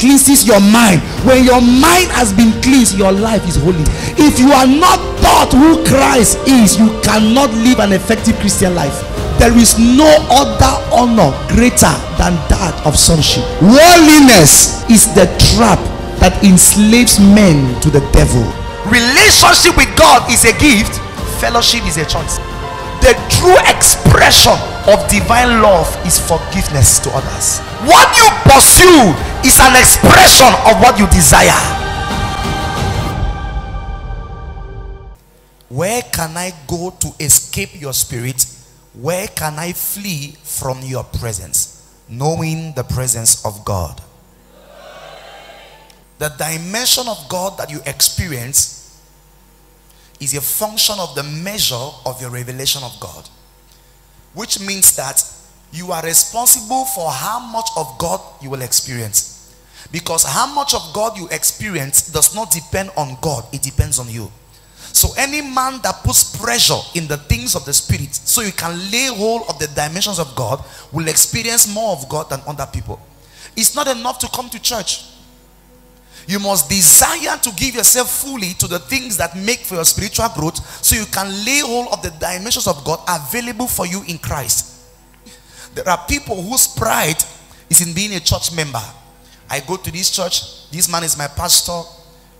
cleanses your mind. When your mind has been cleansed, your life is holy. If you are not taught who Christ is, you cannot live an effective Christian life. There is no other honor greater than that of sonship. Worldliness is the trap that enslaves men to the devil. Relationship with God is a gift, fellowship is a choice. The true expression of divine love is forgiveness to others. What you pursue is an expression of what you desire. Where can I go to escape your spirit? Where can I flee from your presence? Knowing the presence of God. The dimension of God that you experience is a function of the measure of your revelation of God. Which means that you are responsible for how much of God you will experience. Because how much of God you experience does not depend on God, it depends on you. So any man that puts pressure in the things of the spirit so you can lay hold of the dimensions of God will experience more of God than other people. It's not enough to come to church. You must desire to give yourself fully to the things that make for your spiritual growth so you can lay hold of the dimensions of God available for you in Christ. There are people whose pride is in being a church member. I go to this church, this man is my pastor,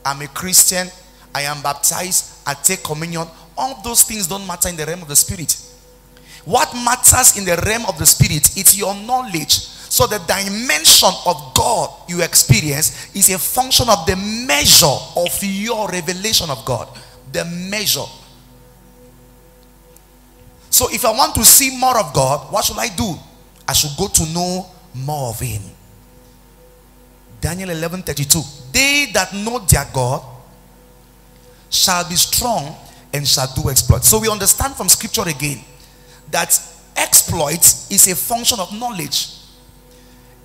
I'm a Christian, I am baptized, I take communion. All those things don't matter in the realm of the spirit. What matters in the realm of the spirit is your knowledge. So the dimension of God you experience is a function of the measure of your revelation of God. The measure. So if I want to see more of God, what should I do? I should go to know more of him. Daniel 11 32. They that know their God shall be strong and shall do exploits. So we understand from scripture again that exploits is a function of knowledge.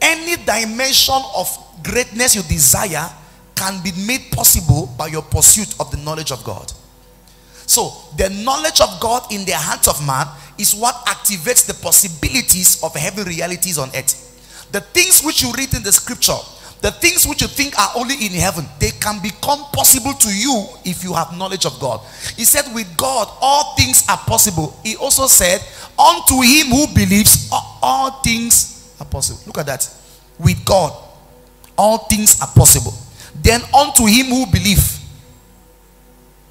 Any dimension of greatness you desire can be made possible by your pursuit of the knowledge of God. So, the knowledge of God in the heart of man is what activates the possibilities of heaven realities on earth. The things which you read in the scripture the things which you think are only in heaven, they can become possible to you if you have knowledge of God. He said, With God, all things are possible. He also said, Unto him who believes, all things are possible. Look at that. With God, all things are possible. Then unto him who believes,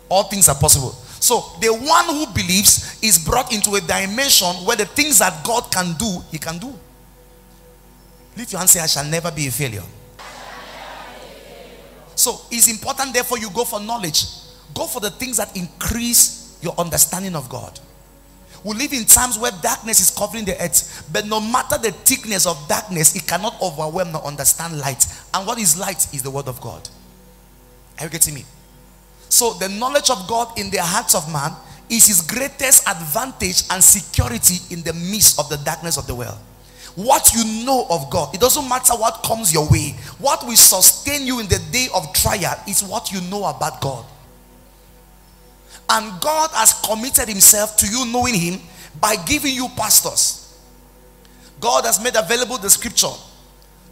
all things are possible. So the one who believes is brought into a dimension where the things that God can do, he can do. Lift your hand say, I shall never be a failure. So it's important, therefore, you go for knowledge. Go for the things that increase your understanding of God. We live in times where darkness is covering the earth, but no matter the thickness of darkness, it cannot overwhelm nor understand light. And what is light is the word of God. Are you getting me? So the knowledge of God in the hearts of man is his greatest advantage and security in the midst of the darkness of the world what you know of God. It doesn't matter what comes your way. What will sustain you in the day of trial is what you know about God. And God has committed himself to you knowing him by giving you pastors. God has made available the scripture,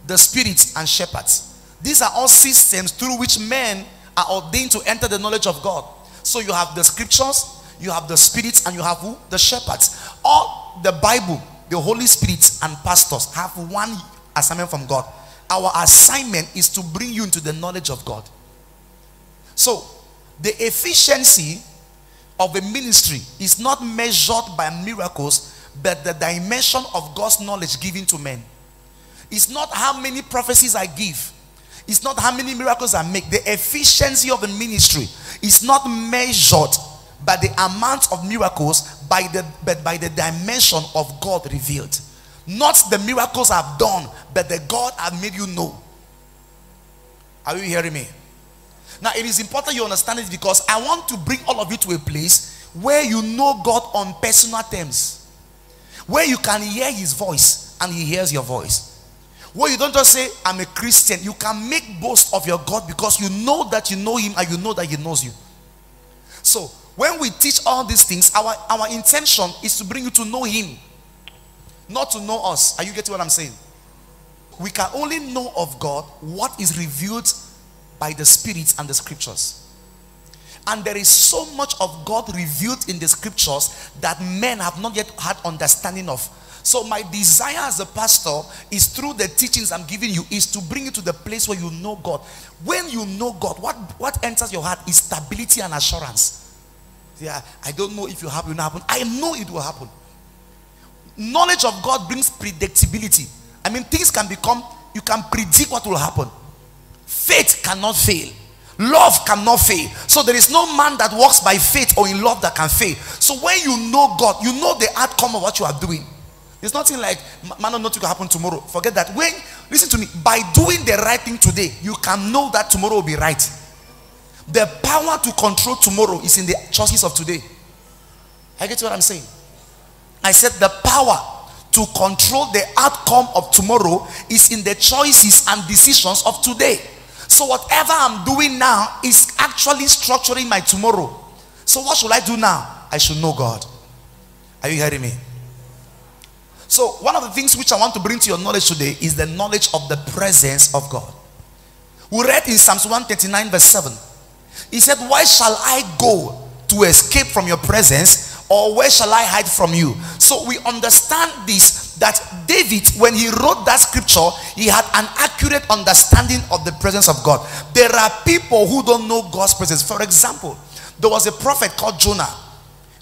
the spirits and shepherds. These are all systems through which men are ordained to enter the knowledge of God. So you have the scriptures, you have the spirits, and you have who? The shepherds. All the Bible the Holy Spirit and pastors have one assignment from God. Our assignment is to bring you into the knowledge of God. So, the efficiency of a ministry is not measured by miracles, but the dimension of God's knowledge given to men. It's not how many prophecies I give, it's not how many miracles I make. The efficiency of a ministry is not measured by the amount of miracles, by the but by the dimension of God revealed. Not the miracles I've done, but the God I've made you know. Are you hearing me? Now it is important you understand it because I want to bring all of you to a place where you know God on personal terms. Where you can hear his voice and he hears your voice. Where you don't just say, I'm a Christian. You can make boast of your God because you know that you know him and you know that he knows you. So when we teach all these things, our, our intention is to bring you to know Him, not to know us. Are you getting what I'm saying? we can only know of God what is revealed by the Spirit and the scriptures. And there is so much of God revealed in the scriptures that men have not yet had understanding of. So my desire as a pastor is through the teachings I'm giving you is to bring you to the place where you know God. When you know God, what, what enters your heart is stability and assurance. Yeah, I don't know if happen, it will happen. I know it will happen. Knowledge of God brings predictability. I mean, things can become, you can predict what will happen. Faith cannot fail. Love cannot fail. So there is no man that walks by faith or in love that can fail. So when you know God, you know the outcome of what you are doing. It's nothing like man, nothing will happen tomorrow. Forget that. When listen to me, by doing the right thing today, you can know that tomorrow will be right. The power to control tomorrow is in the choices of today. I get what I'm saying. I said the power to control the outcome of tomorrow is in the choices and decisions of today. So whatever I'm doing now is actually structuring my tomorrow. So what should I do now? I should know God. Are you hearing me? So one of the things which I want to bring to your knowledge today is the knowledge of the presence of God. We read in Psalms 139 verse 7. He said, why shall I go to escape from your presence or where shall I hide from you? So we understand this that David, when he wrote that scripture, he had an accurate understanding of the presence of God. There are people who don't know God's presence. For example, there was a prophet called Jonah.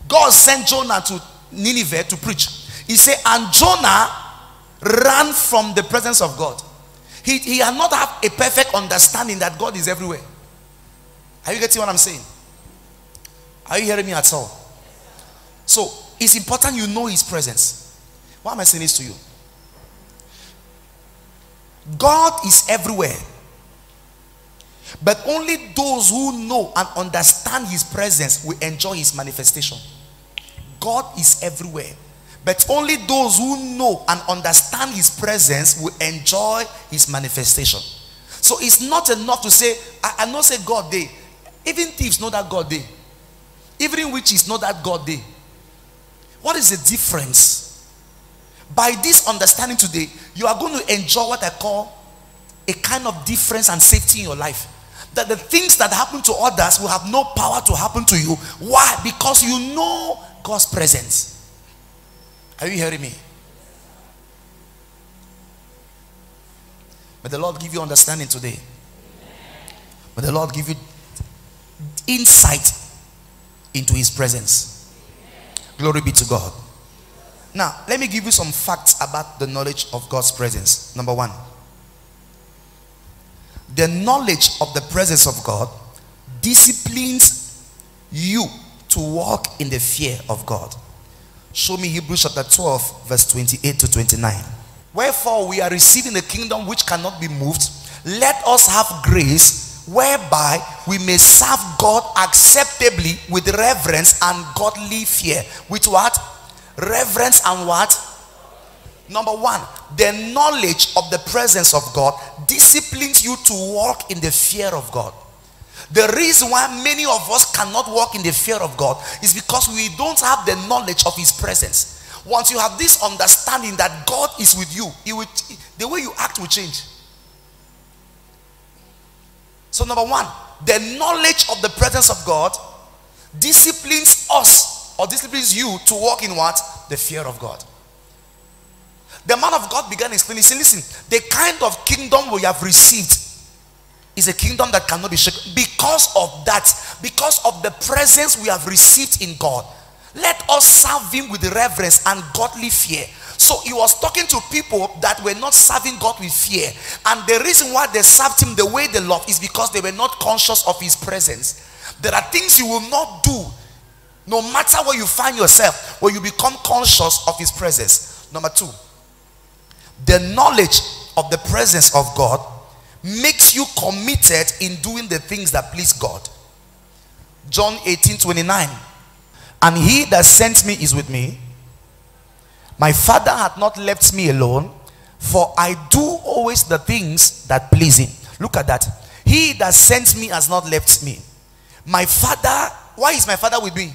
God sent Jonah to Nineveh to preach. He said, and Jonah ran from the presence of God. He, he had not have a perfect understanding that God is everywhere. Are you getting what I'm saying? Are you hearing me at all? So it's important you know his presence. Why am I saying this to you? God is everywhere. But only those who know and understand his presence will enjoy his manifestation. God is everywhere. But only those who know and understand his presence will enjoy his manifestation. So it's not enough to say, I, I not say God day. Even thieves know that God day. Even witches know that God day. What is the difference? By this understanding today, you are going to enjoy what I call a kind of difference and safety in your life. That the things that happen to others will have no power to happen to you. Why? Because you know God's presence. Are you hearing me? May the Lord give you understanding today. May the Lord give you insight into his presence. Glory be to God. Now, let me give you some facts about the knowledge of God's presence. Number one, the knowledge of the presence of God disciplines you to walk in the fear of God. Show me Hebrews chapter 12, verse 28 to 29. Wherefore, we are receiving a kingdom which cannot be moved. Let us have grace whereby we may serve God acceptably with reverence and godly fear. With what? Reverence and what? Number one, the knowledge of the presence of God disciplines you to walk in the fear of God. The reason why many of us cannot walk in the fear of God is because we don't have the knowledge of His presence. Once you have this understanding that God is with you, will, the way you act will change. So, number one, the knowledge of the presence of God disciplines us or disciplines you to walk in what? The fear of God. The man of God began explaining, saying, listen, the kind of kingdom we have received is a kingdom that cannot be shaken. Because of that, because of the presence we have received in God, let us serve him with reverence and godly fear. So he was talking to people that were not serving God with fear. And the reason why they served him the way they love is because they were not conscious of his presence. There are things you will not do no matter where you find yourself where you become conscious of his presence. Number two, the knowledge of the presence of God makes you committed in doing the things that please God. John 18 29. And he that sent me is with me. My father hath not left me alone, for I do always the things that please him. Look at that. He that sent me has not left me. My father, why is my father with me?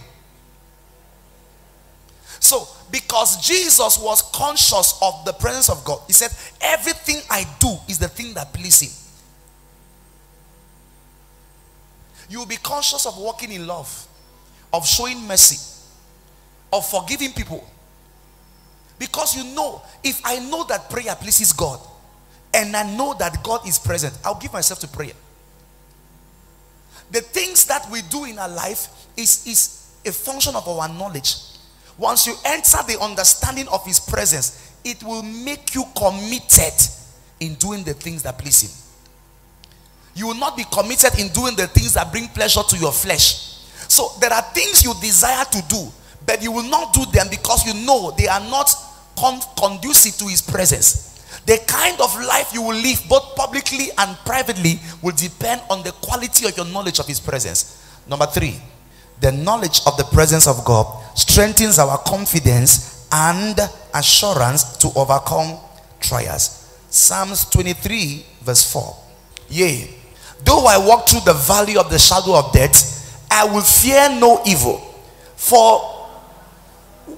So, because Jesus was conscious of the presence of God, he said, Everything I do is the thing that pleases Him. You will be conscious of walking in love, of showing mercy, of forgiving people. Because you know, if I know that prayer pleases God, and I know that God is present, I'll give myself to prayer. The things that we do in our life is, is a function of our knowledge. Once you enter the understanding of His presence, it will make you committed in doing the things that please Him. You will not be committed in doing the things that bring pleasure to your flesh. So there are things you desire to do, but you will not do them because you know they are not con- conducive to His presence. The kind of life you will live, both publicly and privately, will depend on the quality of your knowledge of His presence. Number three, the knowledge of the presence of God strengthens our confidence and assurance to overcome trials. Psalms 23, verse 4. Yea, though I walk through the valley of the shadow of death, I will fear no evil. For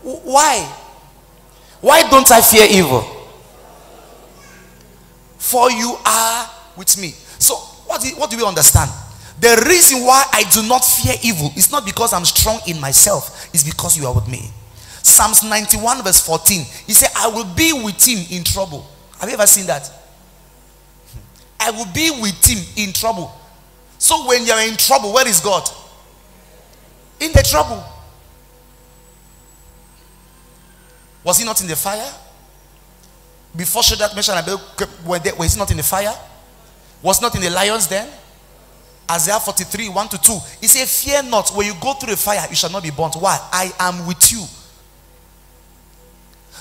why? Why don't I fear evil? For you are with me. So, what do, what do we understand? The reason why I do not fear evil is not because I'm strong in myself, it's because you are with me. Psalms 91, verse 14. He said, I will be with him in trouble. Have you ever seen that? Hmm. I will be with him in trouble. So when you're in trouble, where is God? In the trouble. Was he not in the fire? Before Shadrach, Meshach, and Abednego, was he not in the fire? Was not in the lions then? Isaiah 43, 1 to 2. He said, Fear not, when you go through the fire, you shall not be burnt. Why? I am with you.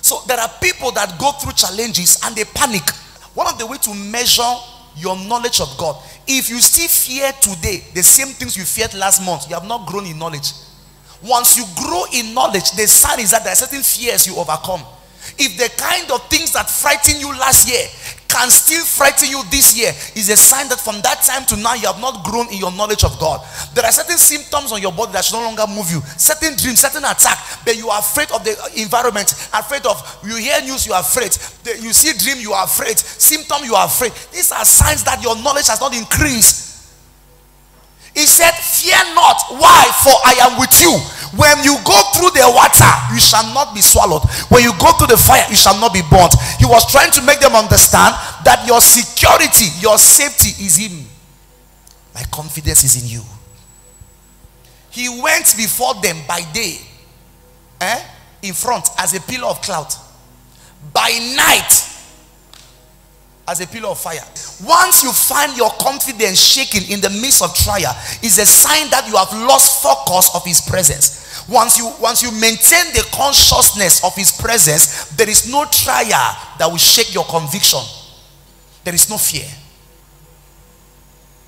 So there are people that go through challenges and they panic. One of the way to measure your knowledge of God, if you still fear today the same things you feared last month, you have not grown in knowledge. Once you grow in knowledge, the sign is that there are certain fears you overcome. If the kind of things that frightened you last year can still frighten you this year, is a sign that from that time to now you have not grown in your knowledge of God. There are certain symptoms on your body that should no longer move you, certain dreams, certain attack, but you are afraid of the environment, afraid of you hear news, you are afraid, you see dream, you are afraid, symptom, you are afraid. These are signs that your knowledge has not increased. He said, Fear not. Why? For I am with you. When you go through the water, you shall not be swallowed. When you go through the fire, you shall not be burnt. He was trying to make them understand that your security, your safety is in Him. My confidence is in you. He went before them by day, eh, in front as a pillar of cloud. By night, as a pillar of fire. Once you find your confidence shaking in the midst of trial, is a sign that you have lost focus of his presence. Once you once you maintain the consciousness of his presence, there is no trial that will shake your conviction. There is no fear.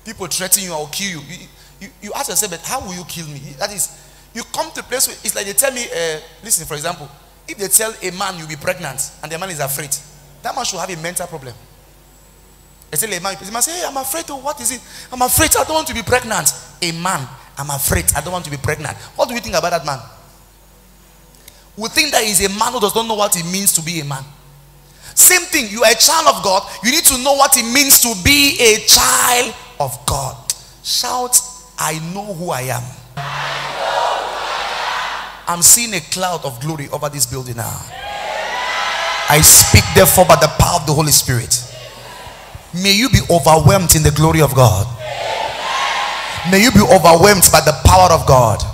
People threaten you, I will kill you. You, you, you ask yourself, but how will you kill me? That is, you come to a place where it's like they tell me, uh, listen, for example, if they tell a man you'll be pregnant and the man is afraid, that man should have a mental problem. They say a man, a man say, hey, I'm afraid of what is it? I'm afraid I don't want to be pregnant. A man, I'm afraid I don't want to be pregnant. What do you think about that man? We think that he's a man who does not know what it means to be a man. Same thing, you are a child of God. You need to know what it means to be a child of God. Shout, I know who I am. I'm seeing a cloud of glory over this building now. I speak, therefore, by the power of the Holy Spirit. May you be overwhelmed in the glory of God. May you be overwhelmed by the power of God.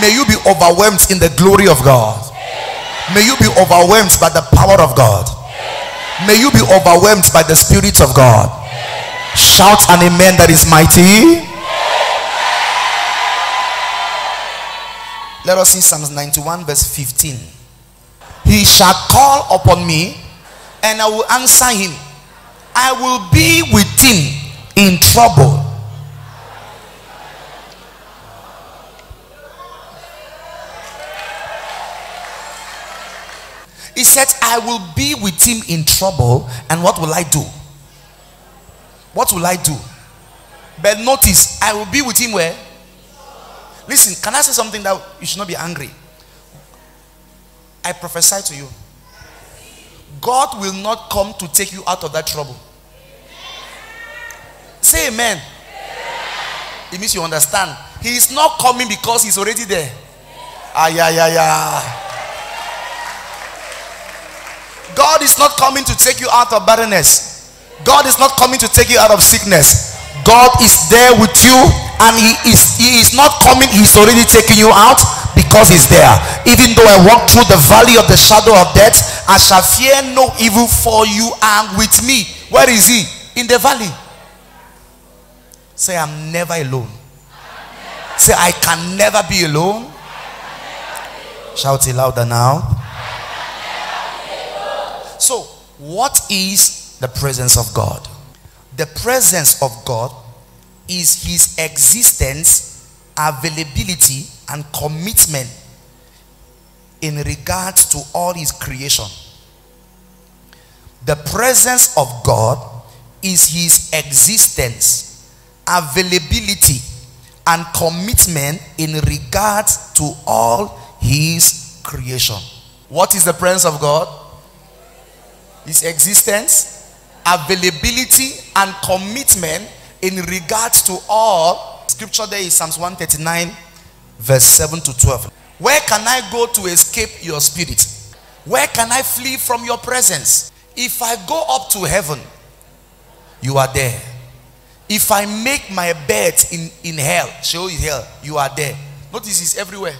May you be overwhelmed in the glory of God. May you be overwhelmed by the power of God. May you be overwhelmed by the Spirit of God. Shout an amen that is mighty. Let us see Psalms 91, verse 15. He shall call upon me, and I will answer him. I will be with him in trouble. He said, I will be with him in trouble. And what will I do? What will I do? But notice, I will be with him where? Listen, can I say something that you should not be angry? I prophesy to you. God will not come to take you out of that trouble. Say amen. It means you understand. He is not coming because he's already there. Ah, yeah, yeah, yeah. God is not coming to take you out of barrenness. God is not coming to take you out of sickness. God is there with you and he is he is not coming he's already taking you out because he's there. Even though i walk through the valley of the shadow of death i shall fear no evil for you and with me. Where is he? In the valley. Say i'm never alone. Say i can never be alone. Shout it louder now so what is the presence of god the presence of God is his existence, availability, and commitment in regards to all his creation. The presence of God is his existence, availability, and commitment in regards to all his creation. What is the presence of God? His existence, availability and commitment in regards to all scripture there is psalms 139 verse 7 to 12 where can i go to escape your spirit? Where can i flee from your presence? If i go up to heaven you are there. If i make my bed in in hell show you hell you are there. Notice it's everywhere.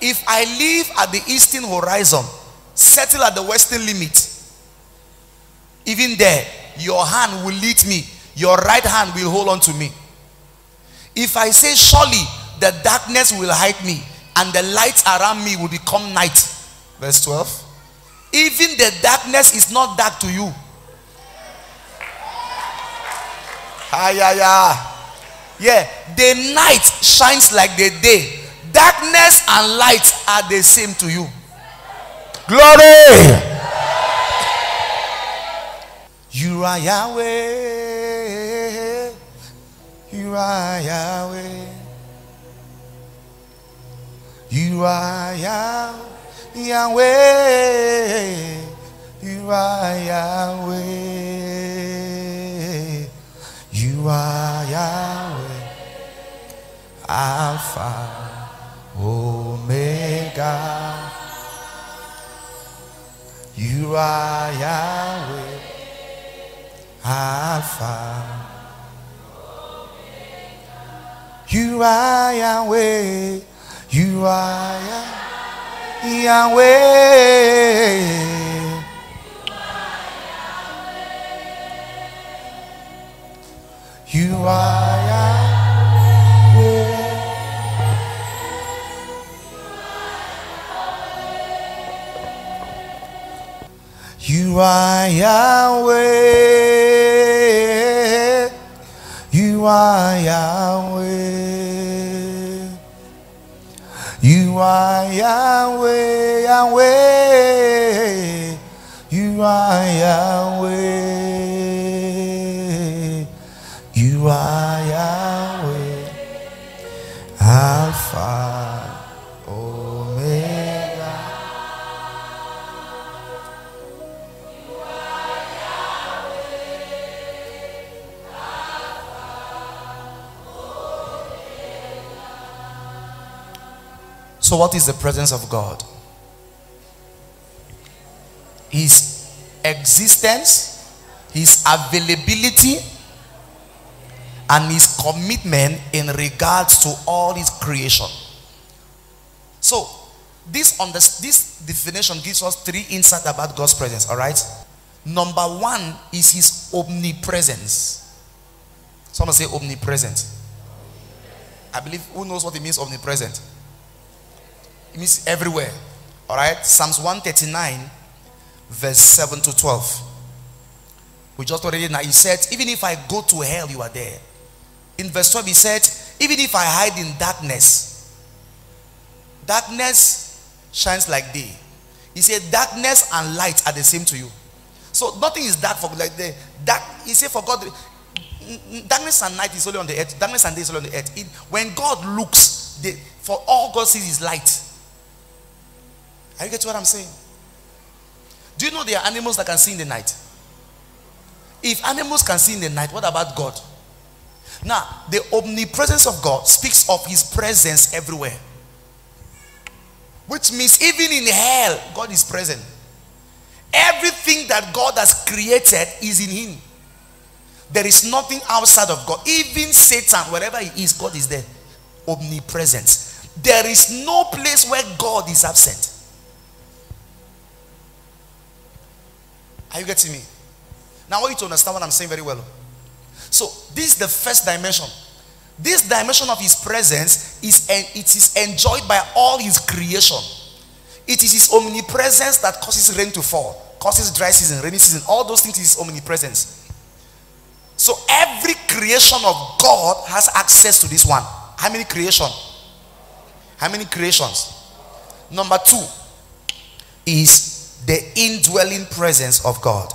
If i live at the eastern horizon settle at the western limit even there, your hand will lead me, your right hand will hold on to me. If I say, Surely the darkness will hide me, and the light around me will become night. Verse 12. Even the darkness is not dark to you. Ah, yeah, yeah. Yeah, the night shines like the day. Darkness and light are the same to you. Glory. You are Yahweh. You are Yahweh. You are Yahweh. You are Yahweh. You are Yahweh. Alpha. Omega. You are Yahweh. Alpha. You are Yahweh. You are Yahweh. You are You are Yahweh. You are Yahweh. You are Yahweh, Yahweh. You are Yahweh. So, what is the presence of God? His existence, His availability, and His commitment in regards to all His creation. So, this, this definition gives us three insights about God's presence, all right? Number one is His omnipresence. Someone say omnipresent. I believe who knows what it means omnipresent? It means everywhere. All right. Psalms 139, verse 7 to 12. We just already now. He said, Even if I go to hell, you are there. In verse 12, he said, Even if I hide in darkness, darkness shines like day. He said, Darkness and light are the same to you. So nothing is dark for like the dark. He said, For God, darkness and night is only on the earth. Darkness and day is only on the earth. It, when God looks, the, for all God sees is light. Are you getting what I'm saying? Do you know there are animals that can see in the night? If animals can see in the night, what about God? Now, the omnipresence of God speaks of his presence everywhere. Which means even in hell, God is present. Everything that God has created is in him. There is nothing outside of God. Even Satan, wherever he is, God is there. Omnipresence. There is no place where God is absent. Are you getting me? Now I want you to understand what I'm saying very well. So this is the first dimension. This dimension of his presence is and it is enjoyed by all his creation. It is his omnipresence that causes rain to fall, causes dry season, rainy season, all those things is omnipresence. So every creation of God has access to this one. How many creation? How many creations? Number two is the indwelling presence of God.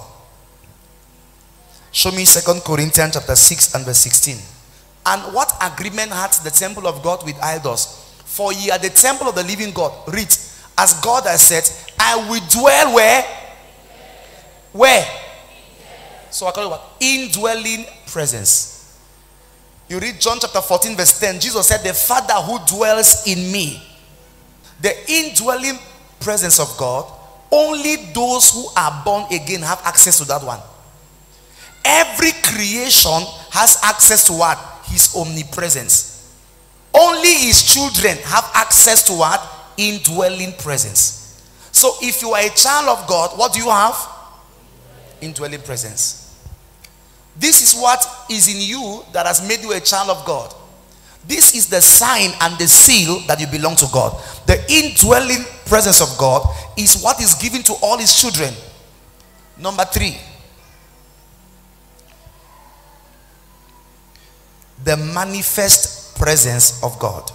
Show me Second Corinthians chapter 6 and verse 16. And what agreement had the temple of God with idols? For ye are the temple of the living God. Read, as God has said, I will dwell where? Where? So I call it what? Indwelling presence. You read John chapter 14, verse 10. Jesus said, The Father who dwells in me. The indwelling presence of God, only those who are born again have access to that one. Every creation has access to what? His omnipresence. Only his children have access to what? Indwelling presence. So if you are a child of God, what do you have? Indwelling presence. This is what is in you that has made you a child of God. This is the sign and the seal that you belong to God. The indwelling presence of God is what is given to all his children. Number three, the manifest presence of God.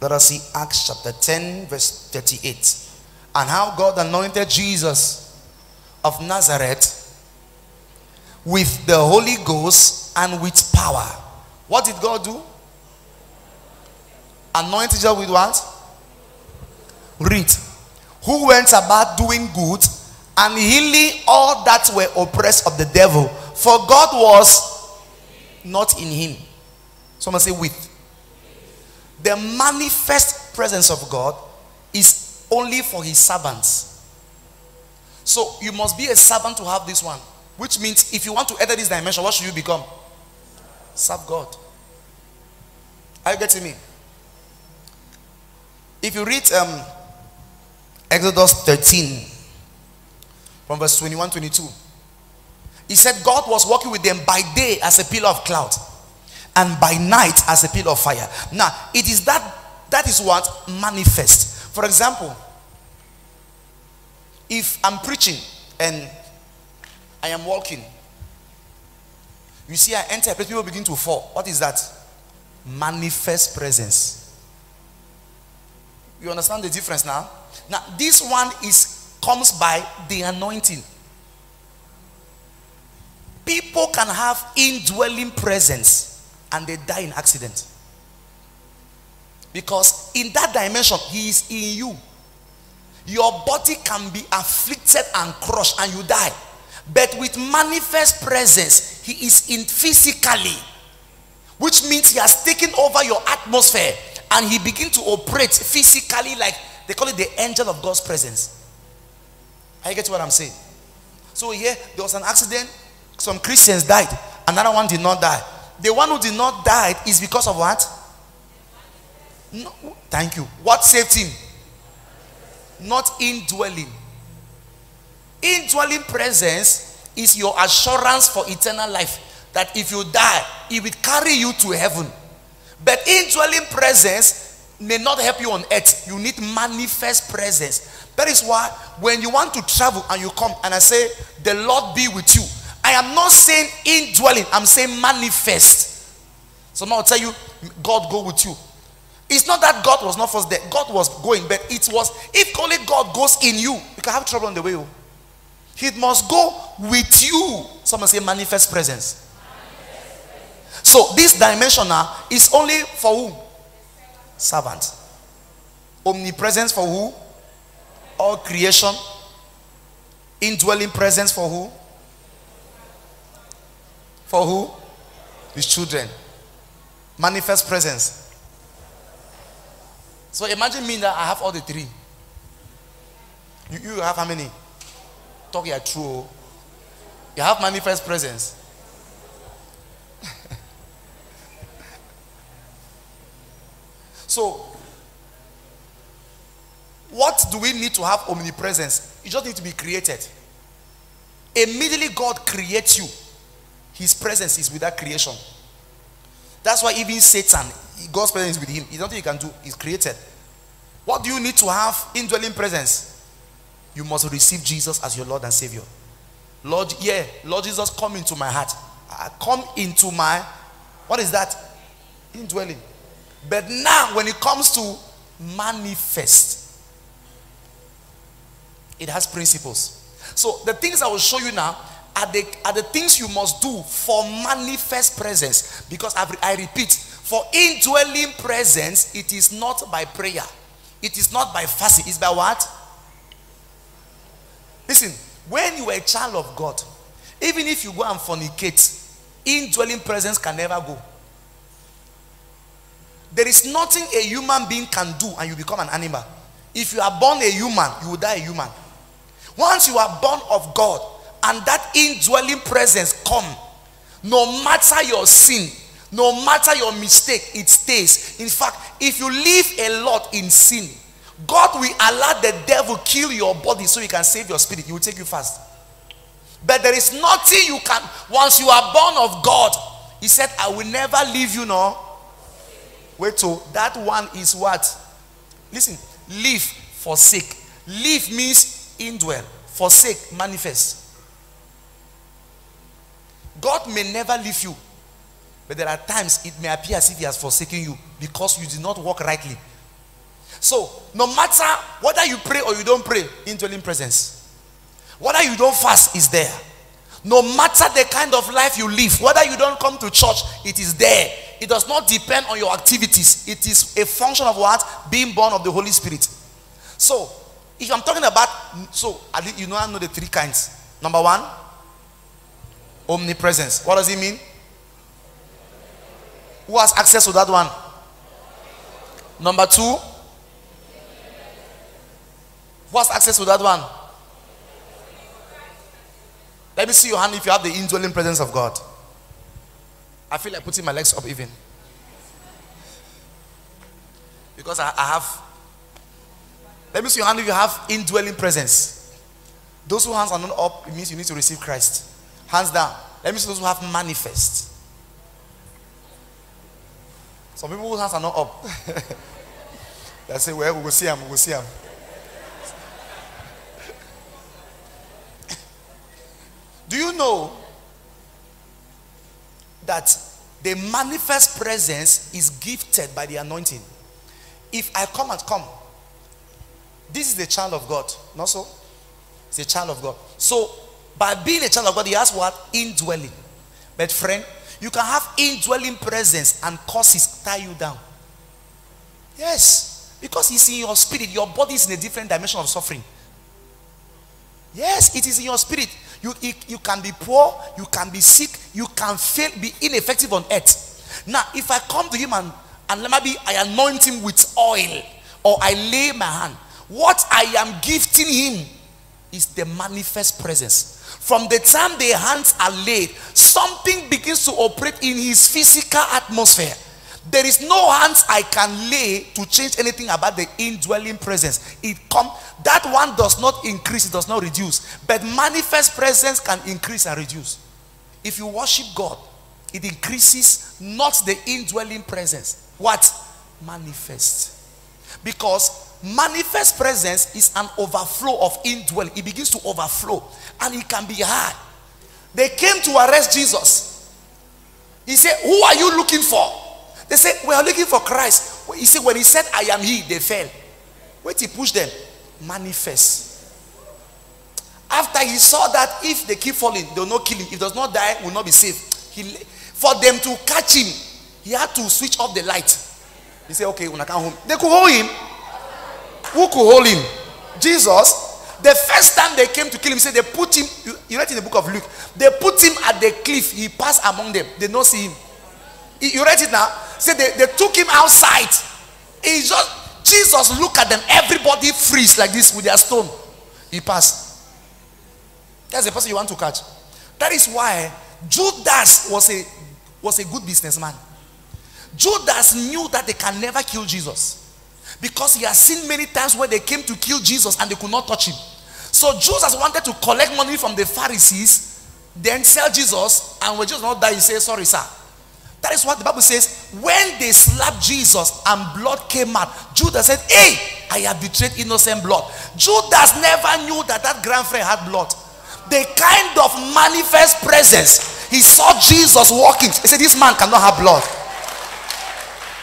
Let us see Acts chapter 10, verse 38. And how God anointed Jesus of Nazareth with the Holy Ghost and with power. What did God do? Anointed you with what? Read. Who went about doing good and healing all that were oppressed of the devil. For God was not in him. Someone say with. The manifest presence of God is only for his servants. So you must be a servant to have this one. Which means if you want to enter this dimension, what should you become? Serve God. Are you getting me? If you read um, Exodus 13 from verse 21 22, he said God was walking with them by day as a pillar of cloud and by night as a pillar of fire. Now, it is that that is what manifest. For example, if I'm preaching and I am walking. You see, I enter a place, people begin to fall. What is that? Manifest presence. You understand the difference now? Now, this one is comes by the anointing. People can have indwelling presence and they die in accident. Because in that dimension, he is in you. Your body can be afflicted and crushed and you die. But with manifest presence, he is in physically, which means he has taken over your atmosphere and he begin to operate physically like they call it the angel of God's presence. I get what I'm saying? So here there was an accident, some Christians died, another one did not die. The one who did not die is because of what? No, thank you. What saved him? Not indwelling. Indwelling presence is your assurance for eternal life. That if you die, it will carry you to heaven. But indwelling presence may not help you on earth. You need manifest presence. That is why when you want to travel and you come and I say, The Lord be with you. I am not saying indwelling, I'm saying manifest. So now I'll tell you, God go with you. It's not that God was not first there. God was going, but it was if only God goes in you, you can have trouble on the way. Oh. He must go with you. Someone say manifest presence. So this dimension now is only for who? Servant. Omnipresence for who? All creation. Indwelling presence for who? For who? His children. Manifest presence. So imagine me that I have all the three. You, you have how many? Talk your true. Oh. You have manifest presence. So, what do we need to have omnipresence? You just need to be created. Immediately, God creates you, His presence is with that creation. That's why even Satan, God's presence is with him. There's nothing he can do. He's created. What do you need to have indwelling presence? You must receive Jesus as your Lord and Savior. Lord, yeah, Lord Jesus, come into my heart. Uh, come into my, what is that? Indwelling. But now, when it comes to manifest, it has principles. So, the things I will show you now are the, are the things you must do for manifest presence. Because I, I repeat, for indwelling presence, it is not by prayer, it is not by fasting, it's by what? Listen, when you are a child of God, even if you go and fornicate, indwelling presence can never go. There is nothing a human being can do and you become an animal. If you are born a human, you will die a human. Once you are born of God and that indwelling presence come, no matter your sin, no matter your mistake, it stays. In fact, if you live a lot in sin, God will allow the devil kill your body so he can save your spirit. He will take you fast. But there is nothing you can, once you are born of God, he said, I will never leave you, no. Wait, so that one is what? Listen, live, forsake. Live means indwell, forsake, manifest. God may never leave you, but there are times it may appear as if He has forsaken you because you did not walk rightly. So, no matter whether you pray or you don't pray, indwelling presence. Whether you don't fast is there. No matter the kind of life you live, whether you don't come to church, it is there. It does not depend on your activities. It is a function of what? Being born of the Holy Spirit. So, if I'm talking about, so you know I know the three kinds. Number one, omnipresence. What does it mean? Who has access to that one? Number two, who has access to that one? Let me see your hand if you have the indwelling presence of God. I feel like putting my legs up even. Because I, I have. Let me see your hand if you have indwelling presence. Those who hands are not up, it means you need to receive Christ. Hands down. Let me see those who have manifest. Some people whose hands are not up. they say, well, we will see them, we will see them. Do you know that the manifest presence is gifted by the anointing? If I come and come, this is the child of God, not so? It's a child of God. So, by being a child of God, he has what? Indwelling. But, friend, you can have indwelling presence and causes tie you down. Yes, because it's in your spirit. Your body is in a different dimension of suffering. Yes, it is in your spirit. You, you, can be poor, you can be sick, you can fail, be ineffective on earth. Now, if I come to him and, and maybe I anoint him with oil or I lay my hand, what I am gifting him is the manifest presence. From the time the hands are laid, something begins to operate in his physical atmosphere. There is no hands I can lay to change anything about the indwelling presence. It come that one does not increase, it does not reduce. But manifest presence can increase and reduce. If you worship God, it increases not the indwelling presence. What? Manifest. Because manifest presence is an overflow of indwelling. It begins to overflow and it can be hard. They came to arrest Jesus. He said, Who are you looking for? They said, We are looking for Christ. He said, When he said, I am he, they fell. Wait, he pushed them. Manifest. After he saw that if they keep falling, they will not kill him. If does not die, will not be saved. He, for them to catch him, he had to switch off the light. He said, Okay, when I come home, they could hold him. Who could hold him? Jesus. The first time they came to kill him, he said they put him, you, you read in the book of Luke, they put him at the cliff. He passed among them. They don't see him. You read it now? Say they, they took him outside. He just Jesus look at them. Everybody freeze like this with their stone. He passed. That's the person you want to catch. That is why Judas was a was a good businessman. Judas knew that they can never kill Jesus because he has seen many times where they came to kill Jesus and they could not touch him. So Judas wanted to collect money from the Pharisees, then sell Jesus, and when Jesus not die, he says, Sorry, sir. That is what the Bible says. When they slapped Jesus and blood came out, Judas said, Hey, I have betrayed innocent blood. Judas never knew that that grandfather had blood. The kind of manifest presence. He saw Jesus walking. He said, This man cannot have blood.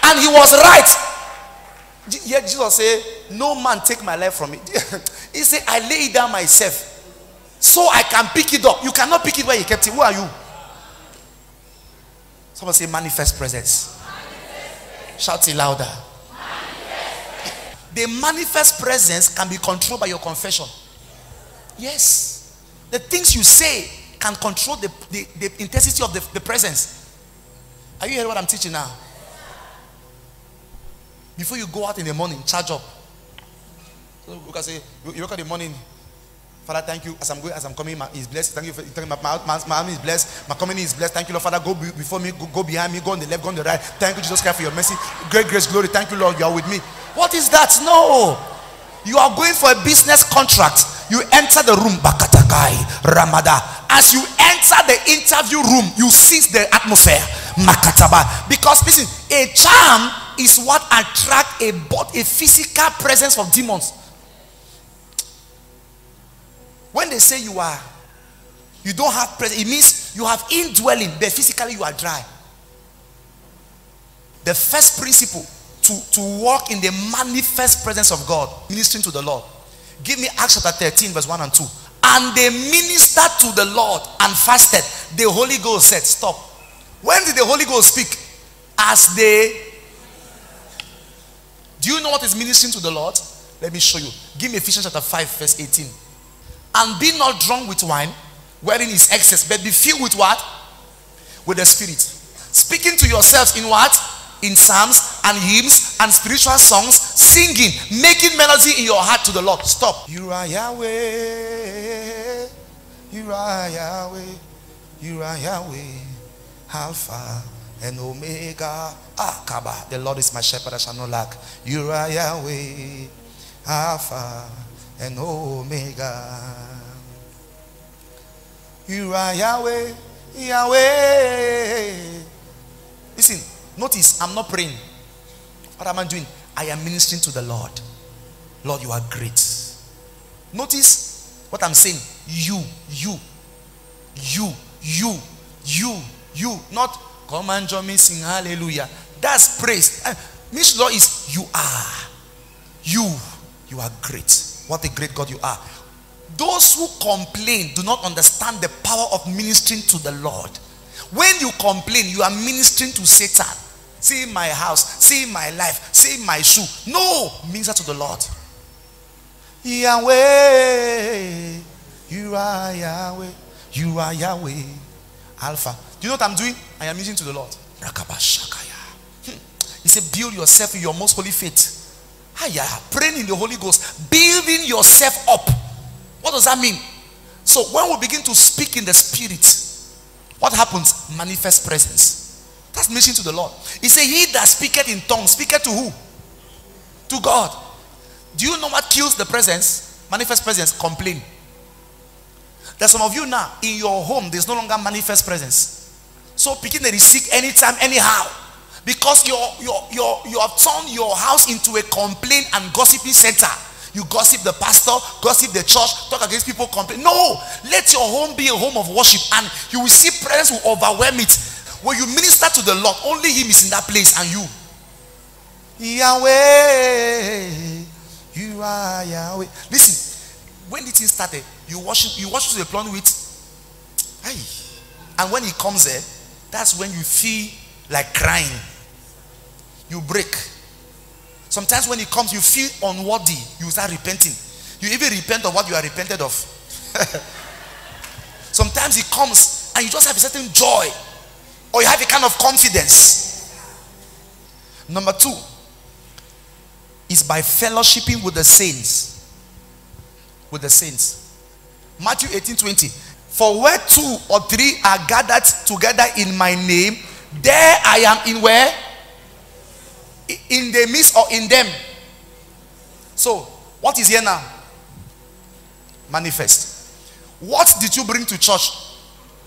And he was right. Yet Jesus said, No man take my life from me. he said, I lay it down myself. So I can pick it up. You cannot pick it where you kept it. Who are you? Someone say manifest presence. Manifest Shout it louder. Manifest. The manifest presence can be controlled by your confession. Yes. The things you say can control the, the, the intensity of the, the presence. Are you hearing what I'm teaching now? Before you go out in the morning, charge up. So you can say, you wake up in the morning, Father, thank you. As I'm going, as I'm coming, my is blessed. Thank you for telling my, my, my, my army is blessed. My coming is blessed. Thank you, Lord. Father, go be, before me, go, go, behind me, go on the left, go on the right. Thank you, Jesus Christ, for your mercy. Great grace, glory. Thank you, Lord. You are with me. What is that? No. You are going for a business contract. You enter the room, Bakatakai, Ramada. As you enter the interview room, you seize the atmosphere, Makataba. Because listen, a charm is what attract a, a physical presence of demons. When they say you are, you don't have presence, it means you have indwelling, but physically you are dry. The first principle to, to walk in the manifest presence of God, ministering to the Lord. Give me Acts chapter 13, verse 1 and 2. And they ministered to the Lord and fasted. The Holy Ghost said, Stop. When did the Holy Ghost speak? As they. Do you know what is ministering to the Lord? Let me show you. Give me Ephesians chapter 5, verse 18. And be not drunk with wine, wherein is excess, but be filled with what? With the Spirit. Speaking to yourselves in what? in psalms and hymns and spiritual songs, singing, making melody in your heart to the Lord. Stop. You are Yahweh. You are Yahweh. You are Yahweh. Alpha and Omega. Ah, Kaba. The Lord is my shepherd, I shall not lack. You are Yahweh. Alpha and Omega. You are Yahweh. Yahweh. Listen, Notice, I'm not praying. What am I doing? I am ministering to the Lord. Lord, you are great. Notice what I'm saying. You, you, you, you, you, you. Not come and join me, sing hallelujah. That's praise. Uh, Miss Lord is you are. You, you are great. What a great God you are. Those who complain do not understand the power of ministering to the Lord. When you complain, you are ministering to Satan see my house, see my life, see my shoe. No, minister to the Lord. Yahweh, you are Yahweh, you are Yahweh, Alpha. Do you know what I'm doing? I am using to the Lord. Hmm. He said, build yourself in your most holy faith. Ah, Hiya, praying in the Holy Ghost, building yourself up. What does that mean? So when we begin to speak in the spirit, what happens? Manifest presence. That's mission to the Lord. He said, He that speaketh in tongues, speaketh to who? To God. Do you know what kills the presence? Manifest presence, complain. There's some of you now in your home, there's no longer manifest presence. So picking the sick anytime, anyhow. Because you're, you're, you're, you have turned your house into a complaint and gossiping center. You gossip the pastor, gossip the church, talk against people, complain. No, let your home be a home of worship, and you will see presence will overwhelm it. When you minister to the Lord, only Him is in that place and you. Yahweh, you are Yahweh. Listen, when the thing started, you worship, you to the plan with, hey, and when He comes there, that's when you feel like crying. You break. Sometimes when it comes, you feel unworthy. You start repenting. You even repent of what you are repented of. Sometimes it comes and you just have a certain joy or you have a kind of confidence. Number two is by fellowshipping with the saints. With the saints. Matthew 18 20. For where two or three are gathered together in my name, there I am in where? In the midst or in them. So, what is here now? Manifest. What did you bring to church?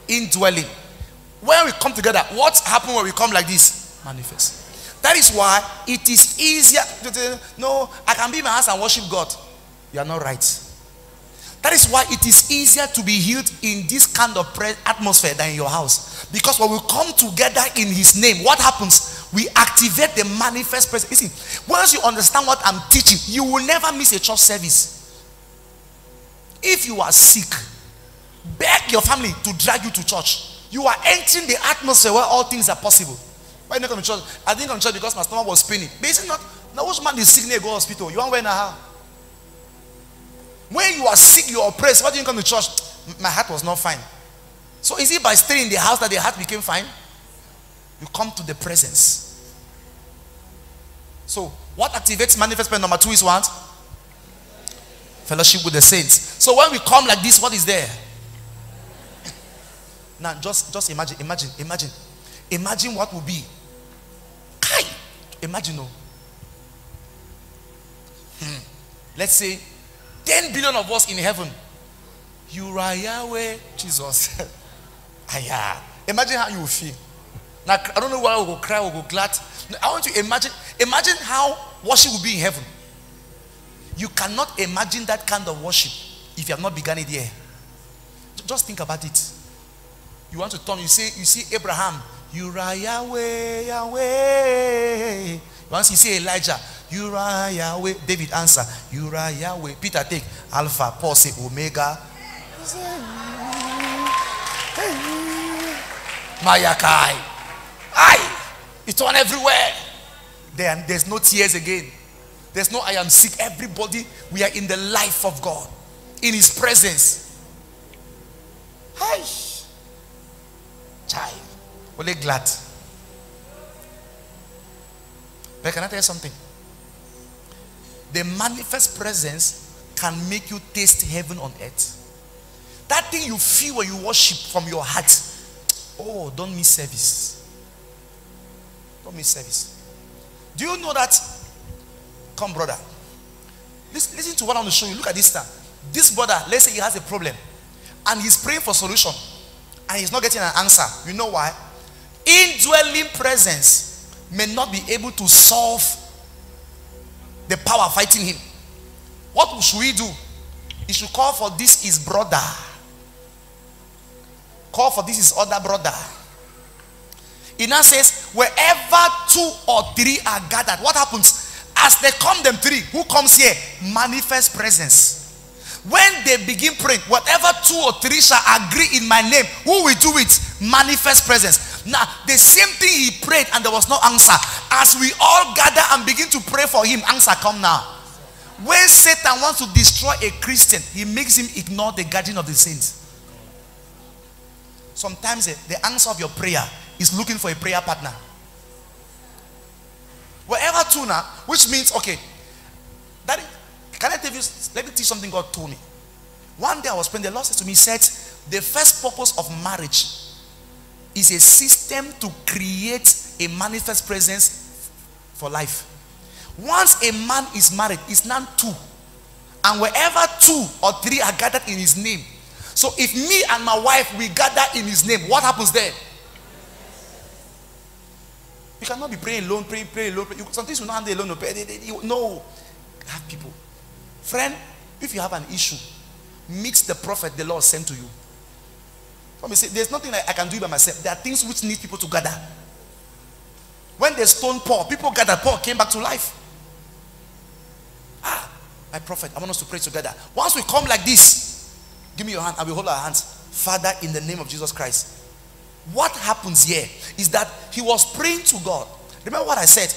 Indwelling. When we come together, what happens when we come like this? Manifest. That is why it is easier No, I can be in my house and worship God. You are not right. That is why it is easier to be healed in this kind of atmosphere than in your house. Because when we come together in His name, what happens? We activate the manifest presence. You see, once you understand what I'm teaching, you will never miss a church service. If you are sick, beg your family to drag you to church. You are entering the atmosphere where all things are possible. Why you not come to church? I didn't come to church because my stomach was paining. Basically, not. Now, which man is sick near go hospital? You want to now? When you are sick, you are oppressed. Why didn't you come to church? My heart was not fine. So is it by staying in the house that the heart became fine? You come to the presence. So what activates manifest prayer number two is what? Fellowship with the saints. So when we come like this, what is there? Now just just imagine, imagine, imagine, imagine what will be. Kai, imagine no. Hmm. Let's say 10 billion of us in heaven. You are Yahweh, Jesus. Aya. Imagine how you will feel. Now, I don't know why we will cry or go glad. I want you to imagine, imagine how worship will be in heaven. You cannot imagine that kind of worship if you have not begun it here. Just think about it. You want to turn, you say, you see Abraham, you are Yahweh, Yahweh. Once you see Elijah, you are Yahweh. David answer, you are Yahweh. Peter take Alpha, Paul say Omega. Mayakai. Aye. It's on everywhere. Then there's no tears again. There's no I am sick. Everybody, we are in the life of God. In his presence. Hi. Child. Only glad. But can I tell you something? The manifest presence can make you taste heaven on earth. That thing you feel when you worship from your heart. Oh, don't miss service. Miss service. Do you know that? Come, brother. Listen, listen to what I'm going to show you. Look at this time. This brother, let's say he has a problem and he's praying for solution and he's not getting an answer. You know why? Indwelling presence may not be able to solve the power fighting him. What should we do? He should call for this his brother. Call for this his other brother. He now says, wherever two or three are gathered, what happens? As they come, them three, who comes here? Manifest presence. When they begin praying, whatever two or three shall agree in my name, who will do it? Manifest presence. Now, the same thing he prayed and there was no answer. As we all gather and begin to pray for him, answer come now. When Satan wants to destroy a Christian, he makes him ignore the guardian of the saints. Sometimes eh, the answer of your prayer is looking for a prayer partner. Wherever two now, which means okay, that is, can I tell you? Let me teach something God told me. One day I was praying, the Lord said to me, said, the first purpose of marriage is a system to create a manifest presence for life. Once a man is married, it's now two. And wherever two or three are gathered in his name. So if me and my wife we gather in his name, what happens there? You cannot be praying alone, praying, praying alone. Pray. Sometimes you not handle alone. No, no. Have people. Friend, if you have an issue, meet the prophet the Lord sent to you. Let me say, there's nothing I can do by myself. There are things which need people to gather. When they stoned Paul, people gathered. Paul came back to life. Ah, my prophet, I want us to pray together. Once we come like this, give me your hand and we hold our hands. Father, in the name of Jesus Christ. What happens here is that he was praying to God. Remember what I said?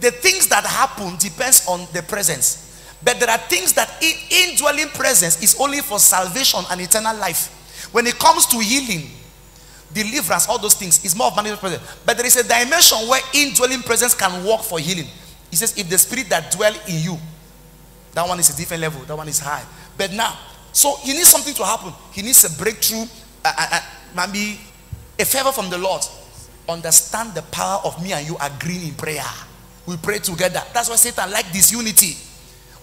The things that happen depends on the presence. But there are things that in- indwelling presence is only for salvation and eternal life. When it comes to healing, deliverance, all those things, is more of manifest presence. But there is a dimension where indwelling presence can work for healing. He says, if the spirit that dwell in you, that one is a different level, that one is high. But now, so he needs something to happen. He needs a breakthrough, uh, uh, uh, maybe a favor from the Lord. Understand the power of me and you agreeing in prayer. We pray together. That's why Satan like disunity.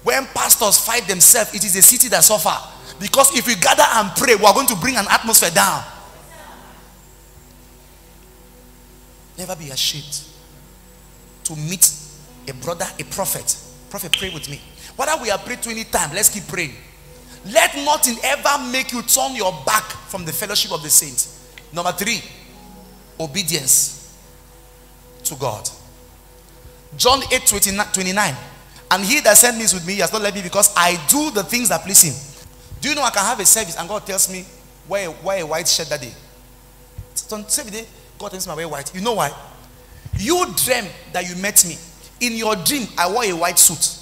When pastors fight themselves, it is a city that suffer. Because if we gather and pray, we are going to bring an atmosphere down. Never be ashamed to meet a brother, a prophet. Prophet, pray with me. Whether we are praying 20 times, let's keep praying. Let nothing ever make you turn your back from the fellowship of the saints. Number three, obedience to God. John 8 29. And he that sent me is with me, he has not left me because I do the things that please him. Do you know I can have a service and God tells me wear, wear a white shirt that day? Some day, God tells me I wear white. You know why? You dream that you met me. In your dream, I wore a white suit.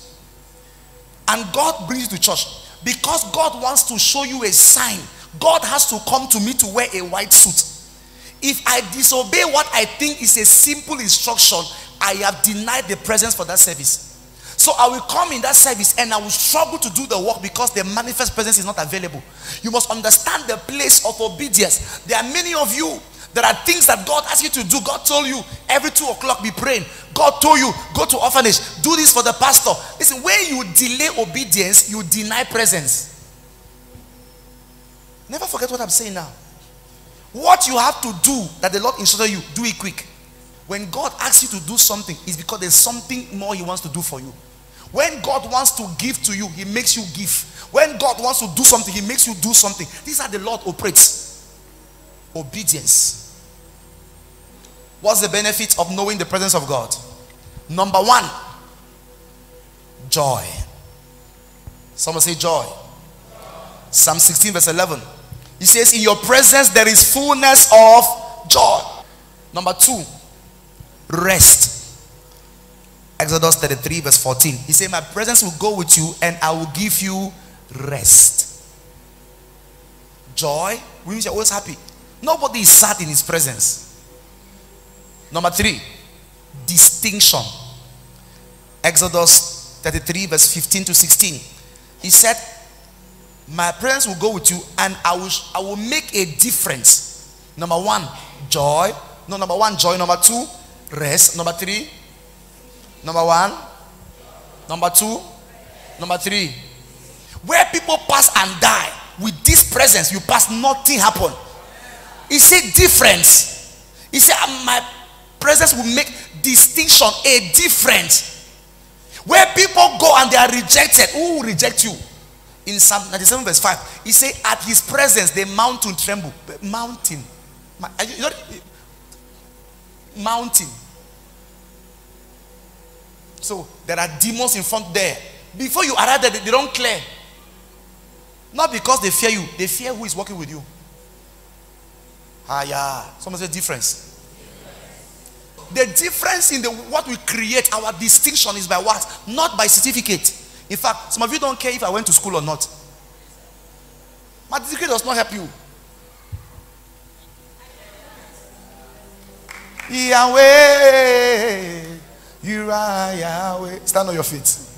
And God brings you to church. Because God wants to show you a sign. God has to come to me to wear a white suit. If I disobey what I think is a simple instruction, I have denied the presence for that service. So I will come in that service and I will struggle to do the work because the manifest presence is not available. You must understand the place of obedience. There are many of you there are things that God asked you to do. God told you every two o'clock be praying. God told you go to orphanage, do this for the pastor. Listen, when you delay obedience, you deny presence. Never forget what I'm saying now. What you have to do that the Lord instructed you, do it quick. When God asks you to do something, it's because there's something more He wants to do for you. When God wants to give to you, He makes you give. When God wants to do something, He makes you do something. These are the Lord operates. Obedience. What's the benefit of knowing the presence of God? Number one, joy. Someone say joy. Psalm 16, verse 11. He says, In your presence there is fullness of joy. Number two, rest. Exodus 33, verse 14. He said, My presence will go with you and I will give you rest. Joy means you're always happy. Nobody is sad in his presence. Number three, distinction. Exodus 33, verse 15 to 16. He said, My presence will go with you, and I will, I will make a difference. Number one, joy. No, number one, joy. Number two, rest. Number three, number one, number two, number three. Where people pass and die, with this presence, you pass, nothing happen. He said difference. He said, My presence will make distinction a difference. Where people go and they are rejected, who will reject you? In Psalm 97, verse 5, he said, At his presence, the mountain tremble. Mountain. You know, mountain. So there are demons in front there. Before you arrive there, they don't clear. Not because they fear you, they fear who is working with you. Ah, yeah. Someone say difference. The difference in the what we create, our distinction is by what? Not by certificate. In fact, some of you don't care if I went to school or not. My certificate does not help you. Yahweh, you are Yahweh. Stand on your feet.